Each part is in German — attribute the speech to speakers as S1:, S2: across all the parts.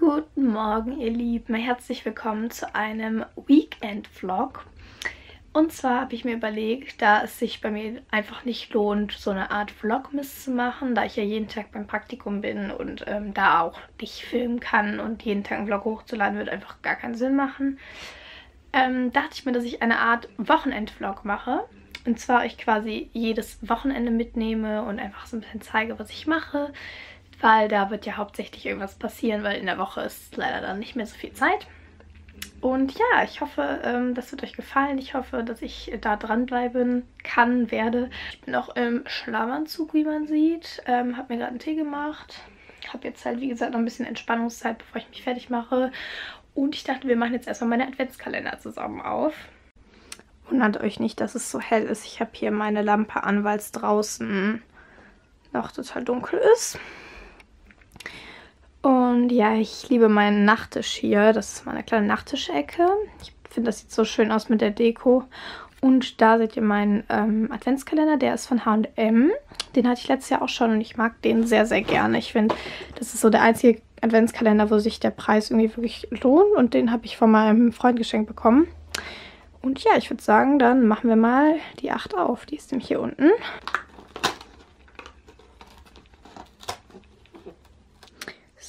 S1: Guten Morgen, ihr Lieben. Herzlich willkommen zu einem Weekend-Vlog. Und zwar habe ich mir überlegt, da es sich bei mir einfach nicht lohnt, so eine Art Vlogmas zu machen, da ich ja jeden Tag beim Praktikum bin und ähm, da auch nicht filmen kann und jeden Tag einen Vlog hochzuladen, wird einfach gar keinen Sinn machen. Ähm, dachte ich mir, dass ich eine Art Wochenend-Vlog mache. Und zwar euch quasi jedes Wochenende mitnehme und einfach so ein bisschen zeige, was ich mache weil da wird ja hauptsächlich irgendwas passieren, weil in der Woche ist leider dann nicht mehr so viel Zeit. Und ja, ich hoffe, ähm, das wird euch gefallen. Ich hoffe, dass ich da dranbleiben kann, werde. Ich bin auch im Schlafanzug, wie man sieht. Ähm, habe mir gerade einen Tee gemacht. Habe jetzt halt, wie gesagt, noch ein bisschen Entspannungszeit, bevor ich mich fertig mache. Und ich dachte, wir machen jetzt erstmal meine Adventskalender zusammen auf. Wundert euch nicht, dass es so hell ist. Ich habe hier meine Lampe an, weil es draußen noch total dunkel ist. Und ja, ich liebe meinen Nachttisch hier. Das ist meine kleine Nachttischecke. Ich finde, das sieht so schön aus mit der Deko. Und da seht ihr meinen ähm, Adventskalender. Der ist von H&M. Den hatte ich letztes Jahr auch schon und ich mag den sehr, sehr gerne. Ich finde, das ist so der einzige Adventskalender, wo sich der Preis irgendwie wirklich lohnt. Und den habe ich von meinem Freund geschenkt bekommen. Und ja, ich würde sagen, dann machen wir mal die 8 auf. Die ist nämlich hier unten.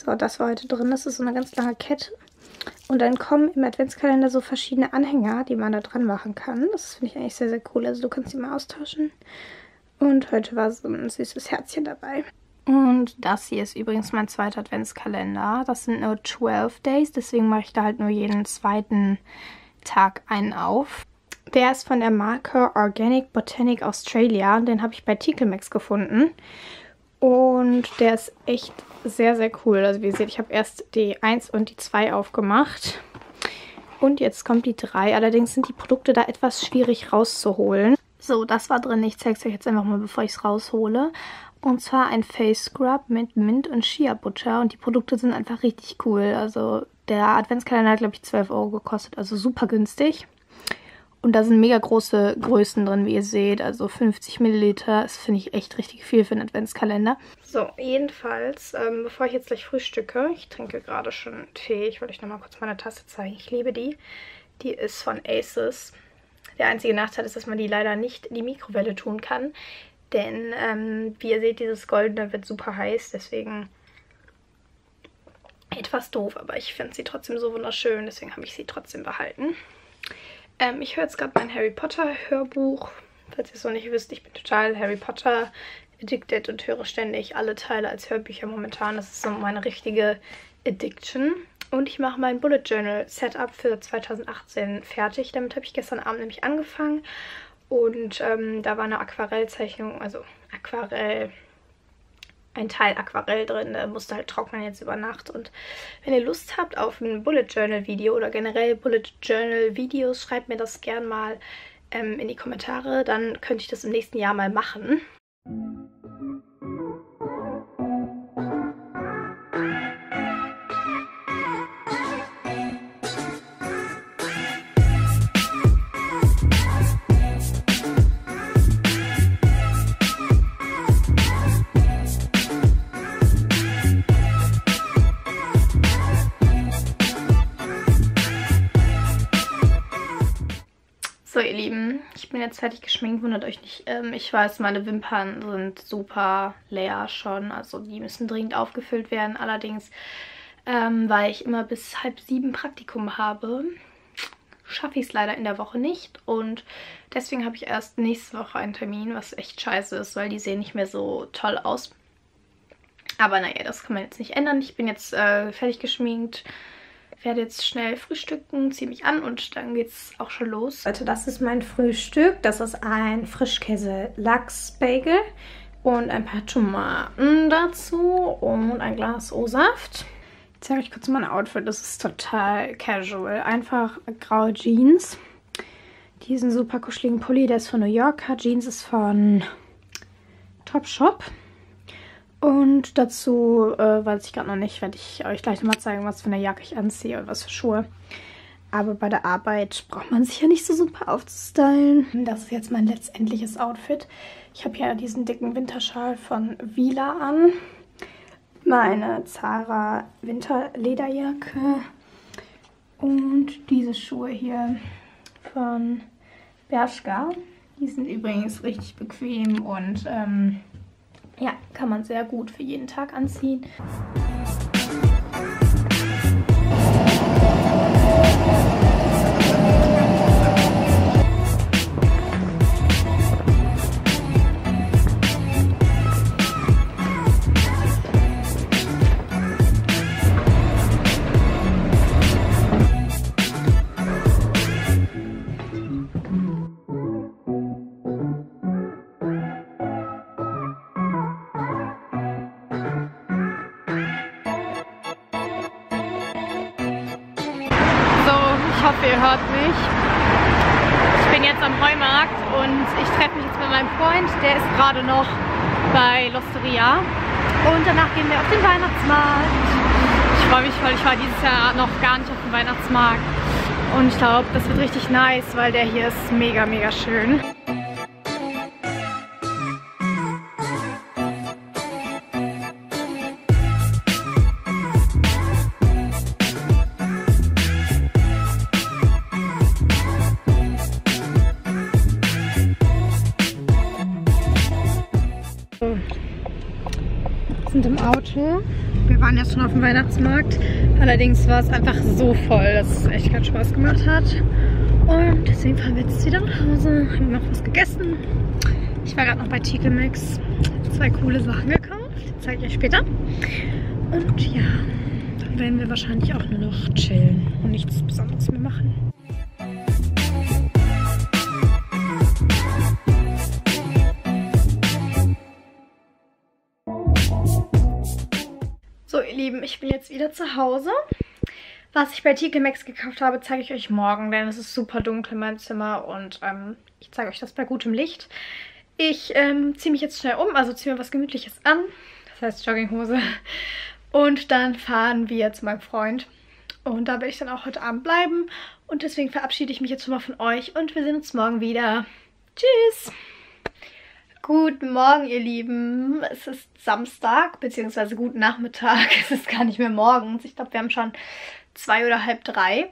S1: So, das war heute drin. Das ist so eine ganz lange Kette. Und dann kommen im Adventskalender so verschiedene Anhänger, die man da dran machen kann. Das finde ich eigentlich sehr, sehr cool. Also du kannst die mal austauschen. Und heute war so ein süßes Herzchen dabei. Und das hier ist übrigens mein zweiter Adventskalender. Das sind nur 12 Days, deswegen mache ich da halt nur jeden zweiten Tag einen auf. Der ist von der Marke Organic Botanic Australia. Den habe ich bei Tickle gefunden. Und der ist echt sehr, sehr cool. Also wie ihr seht, ich habe erst die 1 und die 2 aufgemacht. Und jetzt kommt die 3. Allerdings sind die Produkte da etwas schwierig rauszuholen. So, das war drin. Ich zeige es euch jetzt einfach mal, bevor ich es raushole. Und zwar ein Face Scrub mit Mint und Shea Butter. Und die Produkte sind einfach richtig cool. Also der Adventskalender hat, glaube ich, 12 Euro gekostet. Also super günstig. Und da sind mega große Größen drin, wie ihr seht. Also 50 Milliliter. Das finde ich echt richtig viel für einen Adventskalender. So, jedenfalls, ähm, bevor ich jetzt gleich frühstücke, ich trinke gerade schon Tee. Ich wollte euch nochmal kurz meine Tasse zeigen. Ich liebe die. Die ist von Aces. Der einzige Nachteil ist, dass man die leider nicht in die Mikrowelle tun kann. Denn, ähm, wie ihr seht, dieses Goldene wird super heiß. Deswegen etwas doof. Aber ich finde sie trotzdem so wunderschön. Deswegen habe ich sie trotzdem behalten. Ähm, ich höre jetzt gerade mein Harry Potter Hörbuch. Falls ihr es noch nicht wisst, ich bin total Harry Potter addicted und höre ständig alle Teile als Hörbücher momentan. Das ist so meine richtige Addiction. Und ich mache mein Bullet Journal Setup für 2018 fertig. Damit habe ich gestern Abend nämlich angefangen. Und ähm, da war eine Aquarellzeichnung, also Aquarell ein Teil Aquarell drin. Der musste halt trocknen jetzt über Nacht. Und wenn ihr Lust habt auf ein Bullet Journal Video oder generell Bullet Journal Videos, schreibt mir das gern mal ähm, in die Kommentare. Dann könnte ich das im nächsten Jahr mal machen. Ihr Lieben, ich bin jetzt fertig geschminkt, wundert euch nicht. Ähm, ich weiß, meine Wimpern sind super leer schon, also die müssen dringend aufgefüllt werden. Allerdings, ähm, weil ich immer bis halb sieben Praktikum habe, schaffe ich es leider in der Woche nicht. Und deswegen habe ich erst nächste Woche einen Termin, was echt scheiße ist, weil die sehen nicht mehr so toll aus. Aber naja, das kann man jetzt nicht ändern. Ich bin jetzt äh, fertig geschminkt werde jetzt schnell frühstücken, ziehe mich an und dann geht's auch schon los. Leute, das ist mein Frühstück. Das ist ein Frischkäse-Lachs-Bagel und ein paar Tomaten dazu und ein Glas O-Saft. Ich zeige euch kurz mein Outfit. Das ist total casual. Einfach graue Jeans. Diesen super kuscheligen Pulli, der ist von New Yorker. Jeans ist von Topshop. Und dazu äh, weiß ich gerade noch nicht, werde ich euch gleich nochmal zeigen, was für eine Jacke ich anziehe und was für Schuhe. Aber bei der Arbeit braucht man sich ja nicht so super aufzustylen. Das ist jetzt mein letztendliches Outfit. Ich habe ja diesen dicken Winterschal von Vila an. meine Zara Winterlederjacke und diese Schuhe hier von Bershka. Die sind übrigens richtig bequem und ähm, ja, kann man sehr gut für jeden Tag anziehen.
S2: Meinem Freund. Der ist gerade noch bei Losteria. Und danach gehen wir auf den Weihnachtsmarkt. Ich freue mich, weil ich war dieses Jahr noch gar nicht auf dem Weihnachtsmarkt. Und ich glaube, das wird richtig nice, weil der hier ist mega, mega schön. Sind im Auto. Wir waren jetzt schon auf dem Weihnachtsmarkt. Allerdings war es einfach so voll, dass es echt keinen Spaß gemacht hat. Und deswegen fahren wir jetzt wieder nach Hause. Haben noch was gegessen. Ich war gerade noch bei Tikel Mix. Zwei coole Sachen gekauft. Die zeige ich euch später. Und ja, dann werden wir wahrscheinlich auch nur noch chillen und nichts Besonderes mehr machen. Lieben, ich bin jetzt wieder zu Hause. Was ich bei TK Maxx gekauft habe, zeige ich euch morgen, denn es ist super dunkel in meinem Zimmer und ähm, ich zeige euch das bei gutem Licht. Ich ähm, ziehe mich jetzt schnell um, also ziehe mir was Gemütliches an, das heißt Jogginghose. Und dann fahren wir zu meinem Freund. Und da werde ich dann auch heute Abend bleiben. Und deswegen verabschiede ich mich jetzt schon mal von euch und wir sehen uns morgen wieder. Tschüss! Guten Morgen, ihr Lieben. Es ist Samstag, beziehungsweise guten Nachmittag. Es ist gar nicht mehr morgens. Ich glaube, wir haben schon zwei oder halb drei.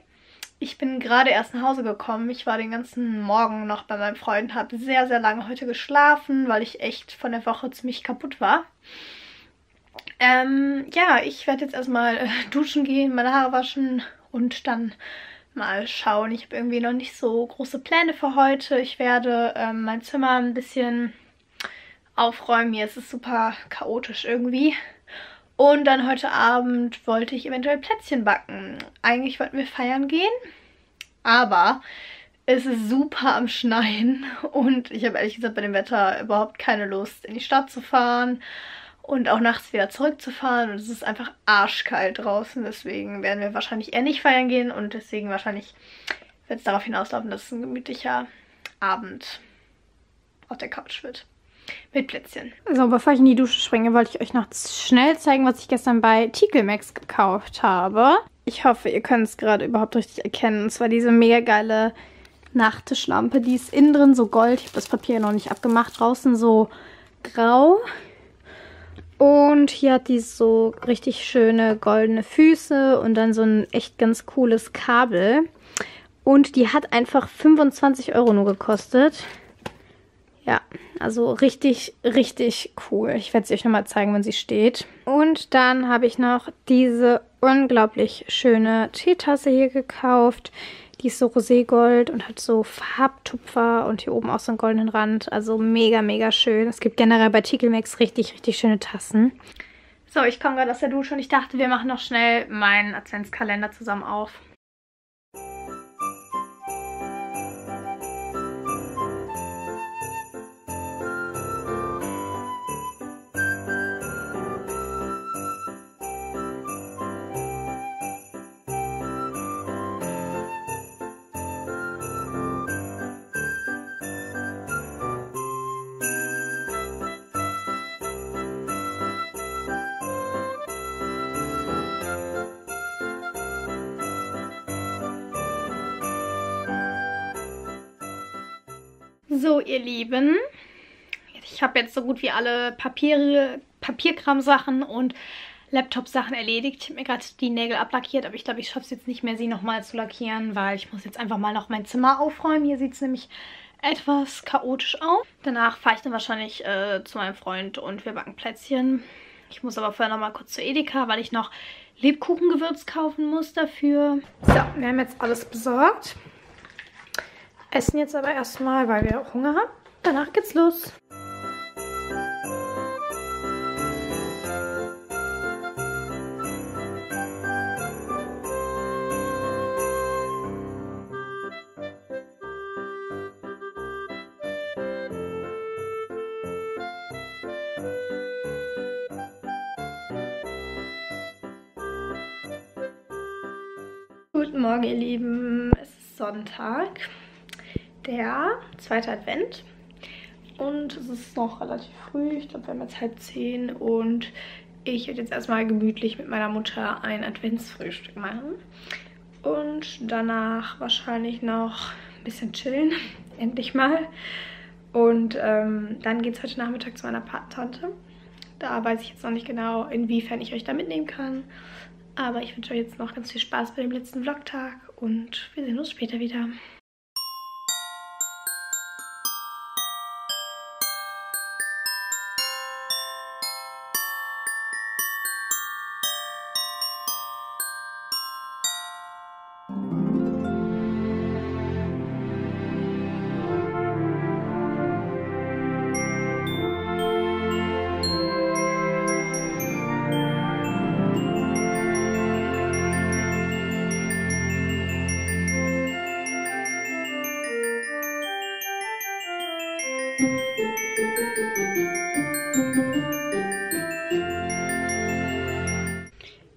S2: Ich bin gerade erst nach Hause gekommen. Ich war den ganzen Morgen noch bei meinem Freund, habe sehr, sehr lange heute geschlafen, weil ich echt von der Woche ziemlich kaputt war. Ähm, ja, ich werde jetzt erstmal äh, duschen gehen, meine Haare waschen und dann mal schauen. Ich habe irgendwie noch nicht so große Pläne für heute. Ich werde ähm, mein Zimmer ein bisschen aufräumen. Hier ist es super chaotisch irgendwie. Und dann heute Abend wollte ich eventuell Plätzchen backen. Eigentlich wollten wir feiern gehen, aber es ist super am Schneien und ich habe ehrlich gesagt bei dem Wetter überhaupt keine Lust in die Stadt zu fahren und auch nachts wieder zurückzufahren und es ist einfach arschkalt draußen, deswegen werden wir wahrscheinlich eher nicht feiern gehen und deswegen wahrscheinlich wird es darauf hinauslaufen, dass es ein gemütlicher Abend auf der Couch wird mit Plätzchen. So, bevor ich in die Dusche springe, wollte ich euch noch schnell zeigen, was ich gestern bei Max gekauft habe. Ich hoffe, ihr könnt es gerade überhaupt richtig erkennen. Und zwar diese mega geile Nachttischlampe. Die ist innen drin so gold. Ich habe das Papier noch nicht abgemacht. Draußen so grau. Und hier hat die so richtig schöne goldene Füße und dann so ein echt ganz cooles Kabel. Und die hat einfach 25 Euro nur gekostet. Ja, also richtig, richtig cool. Ich werde sie euch nochmal zeigen, wenn sie steht. Und dann habe ich noch diese unglaublich schöne Teetasse hier gekauft. Die ist so roségold und hat so Farbtupfer und hier oben auch so einen goldenen Rand. Also mega, mega schön. Es gibt generell bei Max richtig, richtig schöne Tassen. So, ich komme gerade aus der Dusche und ich dachte, wir machen noch schnell meinen Adventskalender zusammen auf. So, ihr Lieben, ich habe jetzt so gut wie alle Papierkram-Sachen und Laptop-Sachen erledigt. Ich habe mir gerade die Nägel ablackiert, aber ich glaube, ich schaffe es jetzt nicht mehr, sie nochmal zu lackieren, weil ich muss jetzt einfach mal noch mein Zimmer aufräumen. Hier sieht es nämlich etwas chaotisch aus. Danach fahre ich dann wahrscheinlich äh, zu meinem Freund und wir backen Plätzchen. Ich muss aber vorher nochmal kurz zu Edeka, weil ich noch Lebkuchengewürz kaufen muss dafür. So, wir haben jetzt alles besorgt. Essen jetzt aber erstmal, weil wir auch Hunger haben. Danach geht's los. Guten Morgen, ihr Lieben. Es ist Sonntag, der zweite Advent. Und es ist noch relativ früh. Ich glaube, wir haben jetzt halb zehn. Und ich werde jetzt erstmal gemütlich mit meiner Mutter ein Adventsfrühstück machen. Und danach wahrscheinlich noch ein bisschen chillen. Endlich mal. Und ähm, dann geht es heute Nachmittag zu meiner Patentante. Da weiß ich jetzt noch nicht genau, inwiefern ich euch da mitnehmen kann. Aber ich wünsche euch jetzt noch ganz viel Spaß bei dem letzten Vlogtag und wir sehen uns später wieder.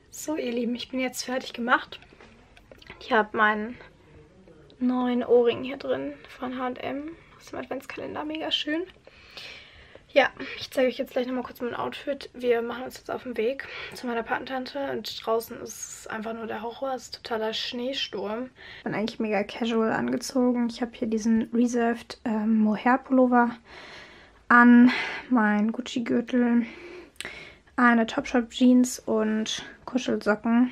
S2: So, ihr Lieben, ich bin jetzt fertig gemacht. Ich habe meinen neuen Ohrring hier drin von H&M aus dem Adventskalender. Mega schön. Ja, ich zeige euch jetzt gleich nochmal kurz mein Outfit. Wir machen uns jetzt auf den Weg zu meiner Patentante und draußen ist einfach nur der Horror. Es ist totaler Schneesturm. Ich bin eigentlich mega casual angezogen. Ich habe hier diesen Reserved ähm, Mohair Pullover an, mein Gucci-Gürtel, eine Topshop Jeans und Kuschelsocken,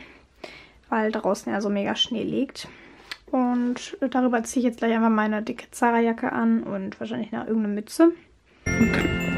S2: weil draußen ja so mega Schnee liegt. Und darüber ziehe ich jetzt gleich einfach meine dicke Zara-Jacke an und wahrscheinlich noch irgendeine Mütze. Okay.